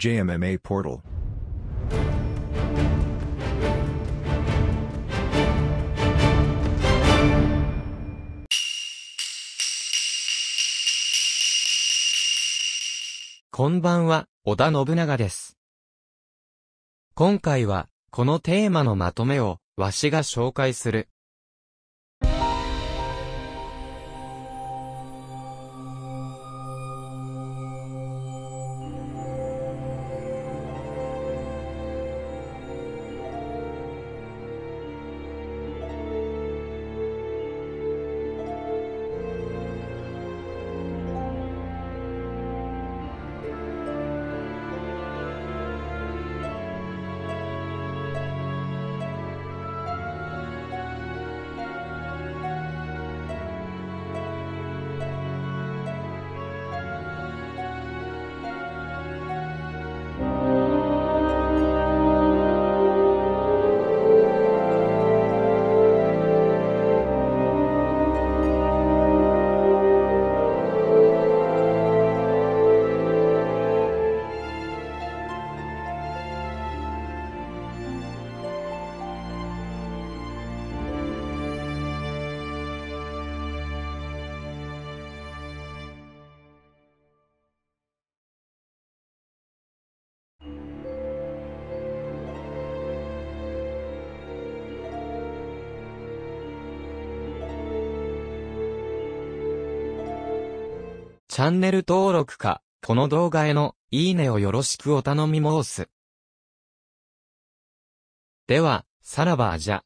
JMMA Portal. こんばんは、織田信長です。今回は、このテーマのまとめを、わしが紹介する。チャンネル登録か、この動画への、いいねをよろしくお頼み申す。では、さらばじゃ。